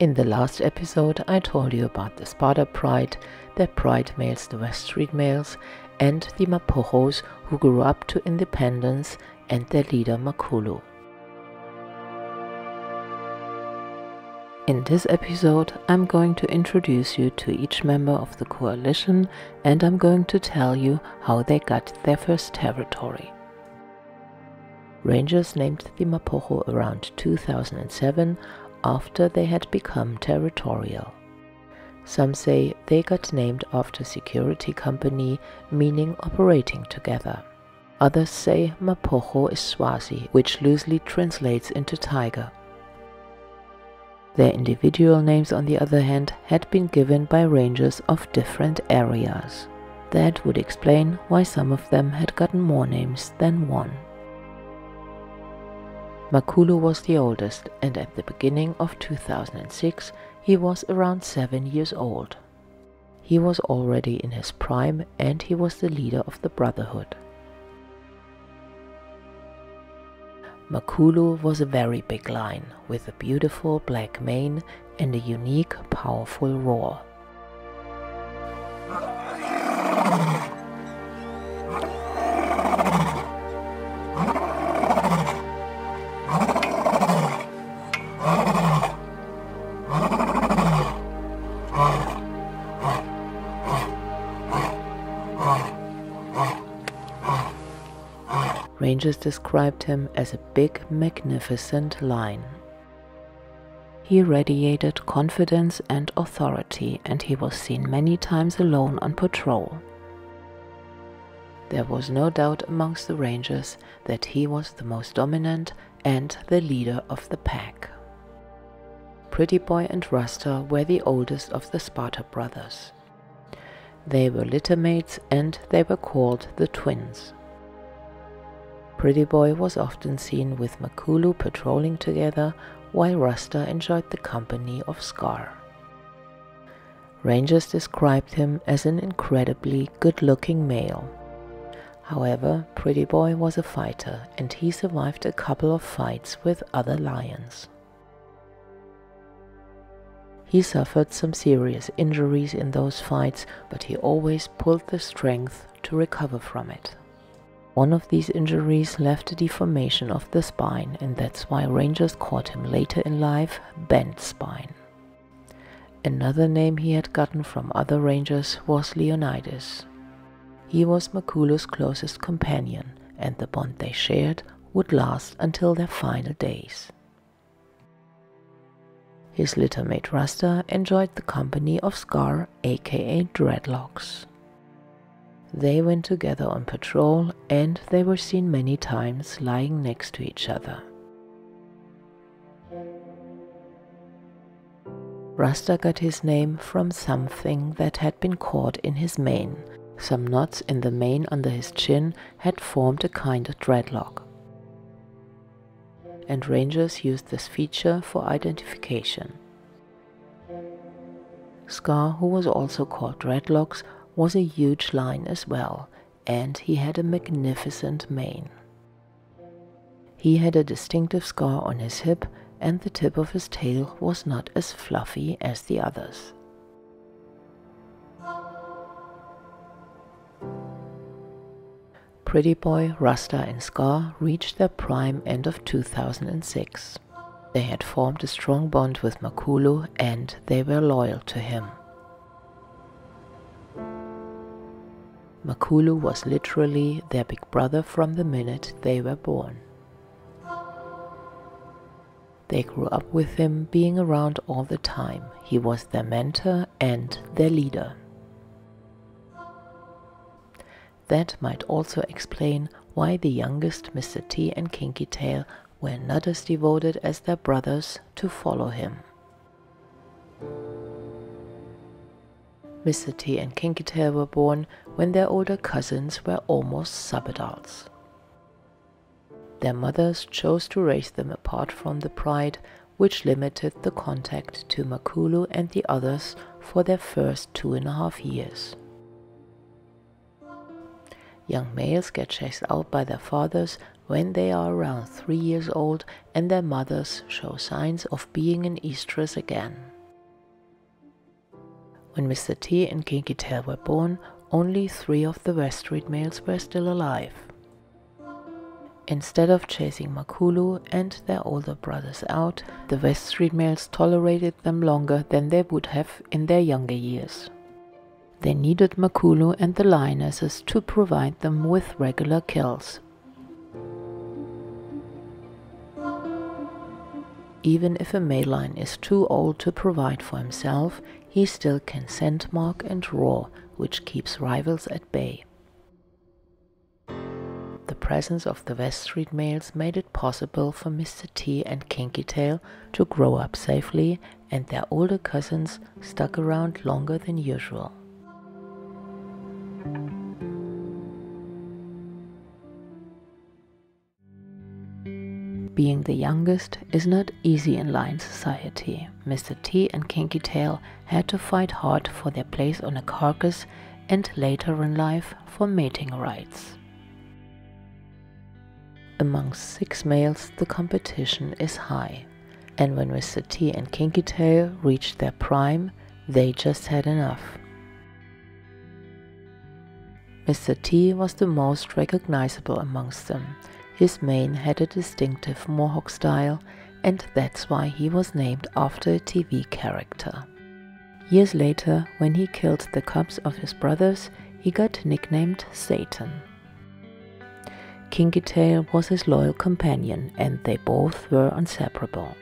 In the last episode, I told you about the Sparta Pride, the pride males, the West Street males, and the Mapogos who grew up to independence, and their leader Makulu. In this episode, I'm going to introduce you to each member of the coalition and I'm going to tell you how they got their first territory. Rangers named the Mapogo around 2007 after they had become territorial. Some say they got named after security company meaning operating together. Others say Mapogo is Swazi, which loosely translates into tiger. Their individual names, on the other hand, had been given by rangers of different areas. That would explain why some of them had gotten more names than one. Makulu was the oldest, and at the beginning of 2006 he was around seven years old. He was already in his prime and he was the leader of the Brotherhood. Makulu was a very big lion with a beautiful black mane and a unique, powerful roar. Rangers described him as a big, magnificent lion. He radiated confidence and authority, and he was seen many times alone on patrol. There was no doubt amongst the Rangers that he was the most dominant and the leader of the pack. Pretty Boy and Rasta were the oldest of the Sparta brothers. They were littermates and they were called the twins. Pretty Boy was often seen with Makulu patrolling together while Rasta enjoyed the company of Scar. Rangers described him as an incredibly good-looking male. However, Pretty Boy was a fighter and he survived a couple of fights with other lions. He suffered some serious injuries in those fights, but he always pulled the strength to recover from it. One of these injuries left a deformation of the spine, and that's why rangers called him later in life Bent Spine. Another name he had gotten from other rangers was Leonidas. He was Makulu's closest companion, and the bond they shared would last until their final days. His littermate Rasta enjoyed the company of Scar, aka Dreadlocks. They went together on patrol and they were seen many times lying next to each other. Rasta got his name from something that had been caught in his mane. Some knots in the mane under his chin had formed a kind of dreadlock. And rangers used this feature for identification. Scar, who was also called Dreadlocks, was a huge lion as well, and he had a magnificent mane. He had a distinctive scar on his hip, and the tip of his tail was not as fluffy as the others. Pretty Boy, Rasta, and Scar reached their prime end of 2006. They had formed a strong bond with Makulu and they were loyal to him. Makulu was literally their big brother from the minute they were born. They grew up with him being around all the time. He was their mentor and their leader. That might also explain why the youngest Mr. T and Kinky Tail were not as devoted as their brothers to follow him. Mr. And Kinkytail were born when their older cousins were almost subadults. Their mothers chose to raise them apart from the pride, which limited the contact to Makulu and the others for their first two and a half years. Young males get chased out by their fathers when they are around three years old and their mothers show signs of being in estrus again. When Mr. T and Kinky Tail were born, only three of the West Street males were still alive. Instead of chasing Makulu and their older brothers out, the West Street males tolerated them longer than they would have in their younger years. They needed Makulu and the lionesses to provide them with regular kills. Even if a male lion is too old to provide for himself, he still can scent mark and roar, which keeps rivals at bay. The presence of the West Street males made it possible for Mr. T and Kinky Tail to grow up safely, and their older cousins stuck around longer than usual. Being the youngest is not easy in lion society. Mr. T and Kinky Tail had to fight hard for their place on a carcass and later in life for mating rights. Among six males, the competition is high, and when Mr. T and Kinky Tail reached their prime, they just had enough. Mr. T was the most recognizable amongst them. His mane had a distinctive mohawk style, and that's why he was named after a TV character. Years later, when he killed the cubs of his brothers, he got nicknamed Satan. Kinky Tail was his loyal companion, and they both were inseparable.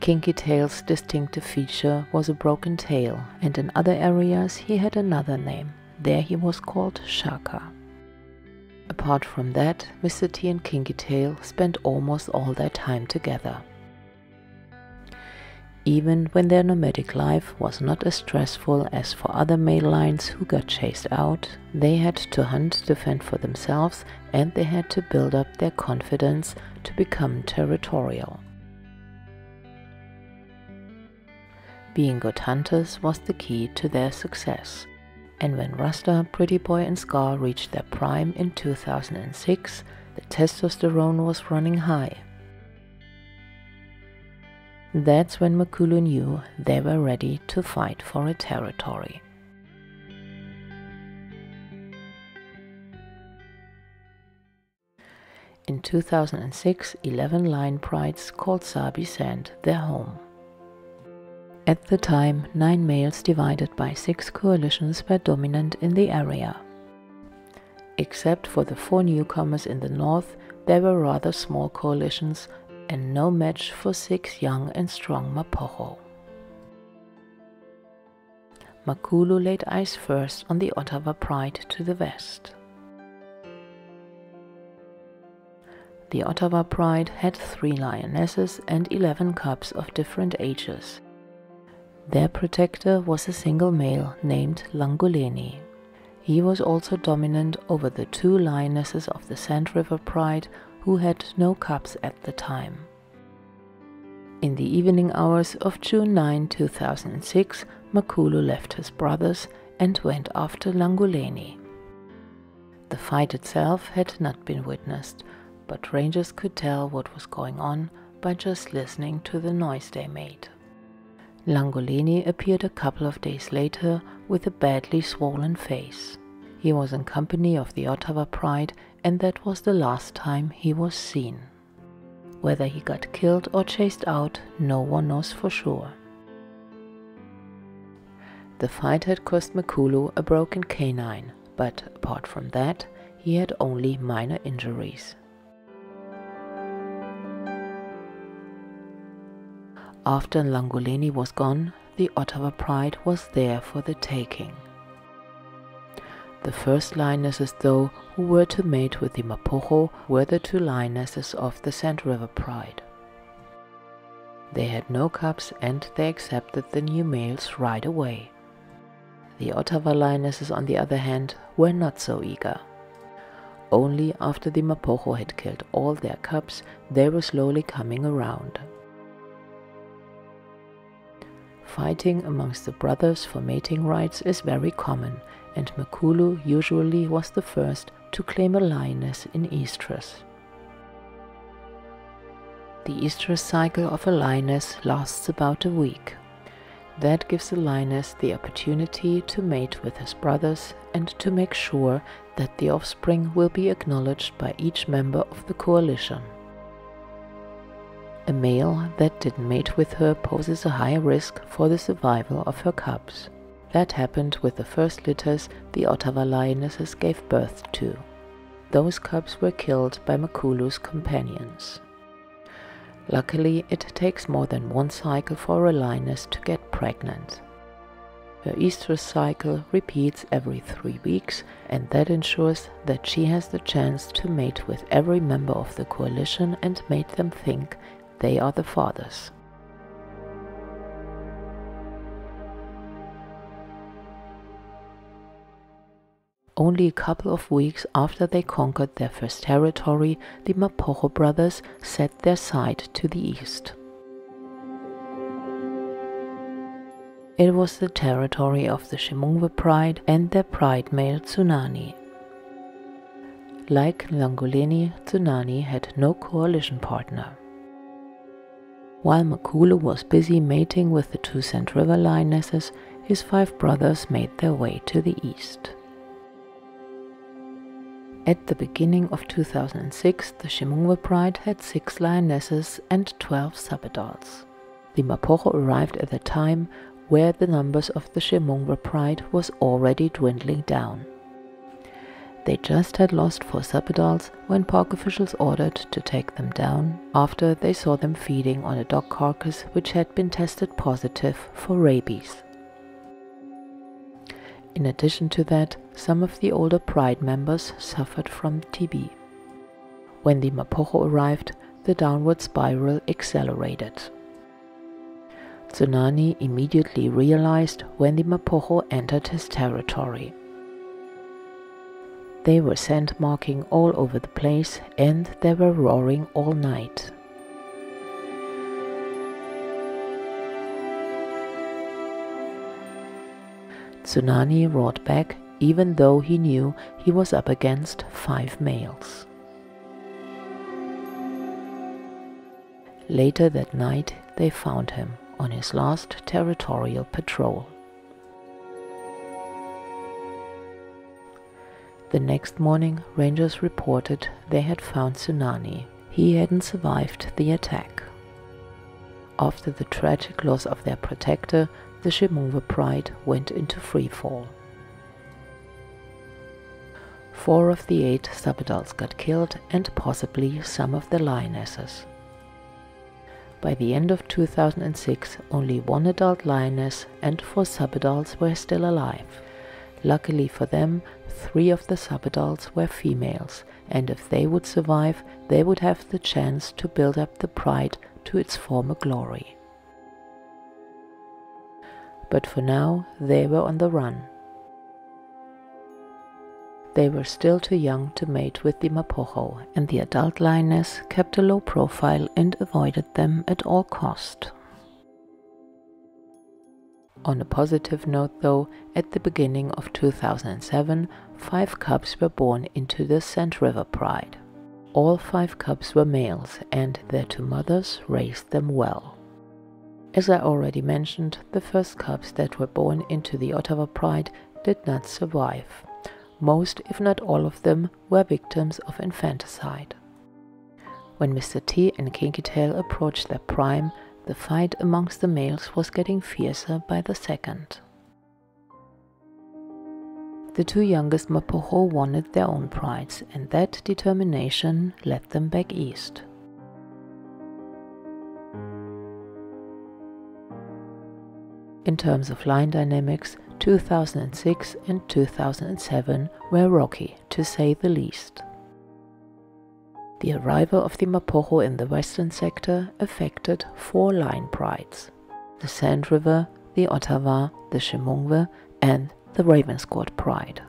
Kinky Tail's distinctive feature was a broken tail, and in other areas he had another name. There he was called Shaka. Apart from that, Mr. T and Kinky Tail spent almost all their time together even when their nomadic life was not as stressful as for other male lions who got chased out, they had to hunt to fend for themselves and they had to build up their confidence to become territorial. Being good hunters was the key to their success. And when Rasta, Pretty Boy and Scar reached their prime in 2006, the testosterone was running high that's when Makulu knew they were ready to fight for a territory. In 2006, 11 lion prides called Sabi Sand their home. At the time, nine males divided by six coalitions were dominant in the area. Except for the four newcomers in the north, there were rather small coalitions and no match for six young and strong Mapogo. Makulu laid eyes first on the Othawa Pride to the west. The Othawa Pride had three lionesses and eleven cubs of different ages. Their protector was a single male named Nhlanguleni. He was also dominant over the two lionesses of the Sand River Pride who had no cubs at the time. In the evening hours of June 9, 2006, Makulu left his brothers and went after Nhlanguleni. The fight itself had not been witnessed, but rangers could tell what was going on by just listening to the noise they made. Nhlanguleni appeared a couple of days later with a badly swollen face. He was in company of the Othawa Pride and that was the last time he was seen. Whether he got killed or chased out, no one knows for sure. The fight had cost Makulu a broken canine, but apart from that, he had only minor injuries. After Nhlanguleni was gone, the Othawa Pride was there for the taking. The first lionesses, though, who were to mate with the Mapogo were the two lionesses of the Sand River Pride. They had no cubs and they accepted the new males right away. The Othawa lionesses, on the other hand, were not so eager. Only after the Mapogo had killed all their cubs, they were slowly coming around. Fighting amongst the brothers for mating rights is very common and Makulu usually was the first to claim a lioness in estrus. The estrus cycle of a lioness lasts about a week. That gives the lioness the opportunity to mate with his brothers and to make sure that the offspring will be acknowledged by each member of the coalition. A male that didn't mate with her poses a higher risk for the survival of her cubs. That happened with the first litters the Othawa lionesses gave birth to. Those cubs were killed by Makulu's companions. Luckily, it takes more than one cycle for a lioness to get pregnant. Her estrus cycle repeats every three weeks, and that ensures that she has the chance to mate with every member of the coalition and make them think they are the fathers. Only a couple of weeks after they conquered their first territory, the Mapogo brothers set their sight to the east. It was the territory of the Ximunghwe pride and their pride male Dzunani. Like Nhlanguleni, Dzunani had no coalition partner. While Makulu was busy mating with the two Sand River lionesses, his five brothers made their way to the east. At the beginning of 2006, the Ximunghwe Pride had six lionesses and 12 subadults. The Mapogo arrived at a time where the numbers of the Ximunghwe Pride was already dwindling down. They just had lost four subadults when park officials ordered to take them down after they saw them feeding on a dog carcass which had been tested positive for rabies. In addition to that, some of the older Pride members suffered from TB. When the Mapogo arrived, the downward spiral accelerated. Dzunani immediately realized when the Mapogo entered his territory. They were scent marking all over the place and they were roaring all night. Dzunani roared back even though he knew he was up against five males. Later that night, they found him on his last territorial patrol. The next morning, rangers reported they had found Dzunani. He hadn't survived the attack. After the tragic loss of their protector, the Ximunghwe Pride went into freefall. Four of the eight subadults got killed and possibly some of the lionesses. By the end of 2006, only one adult lioness and four subadults were still alive. Luckily for them, three of the subadults were females, and if they would survive, they would have the chance to build up the pride to its former glory but for now they were on the run. They were still too young to mate with the Mapogo, and the adult lioness kept a low profile and avoided them at all cost. On a positive note though, at the beginning of 2007, five cubs were born into the Sand River Pride. All five cubs were males and their two mothers raised them well. As I already mentioned, the first cubs that were born into the Othawa Pride did not survive. Most, if not all of them, were victims of infanticide. When Mr. T and Kinky Tail approached their prime, the fight amongst the males was getting fiercer by the second. The two youngest Mapogo wanted their own prides, and that determination led them back east. In terms of line dynamics, 2006 and 2007 were rocky, to say the least. The arrival of the Mapogo in the western sector affected four line prides the Sand River, the Othawa, the Ximunghwe, and the Ravenscourt Pride.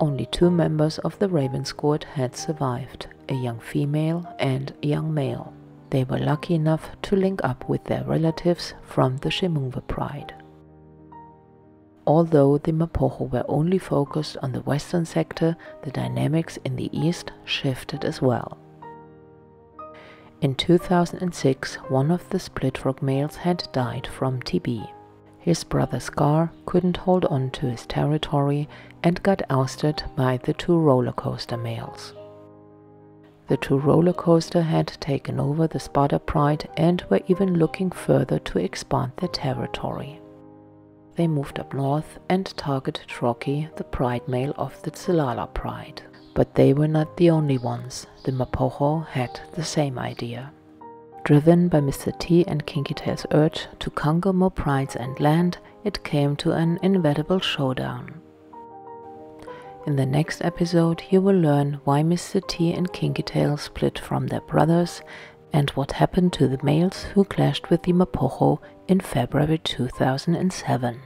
Only two members of the Ravenscourt had survived a young female and a young male. They were lucky enough to link up with their relatives from the Ximunghwe Pride. Although the Mapogo were only focused on the western sector, the dynamics in the east shifted as well. In 2006, one of the split rock males had died from TB. his brother Scar couldn't hold on to his territory and got ousted by the two roller coaster males. The two roller coaster had taken over the Sparta Pride and were even looking further to expand their territory. They moved up north and targeted Rocky, the pride male of the Tsalala Pride. But they were not the only ones. The Mapogo had the same idea. Driven by Mr. T and Kinky Tail's urge to conquer more prides and land, it came to an inevitable showdown. In the next episode, you will learn why Mr. T and Kinky Tail split from their brothers and what happened to the males who clashed with the Mapogo in February 2007.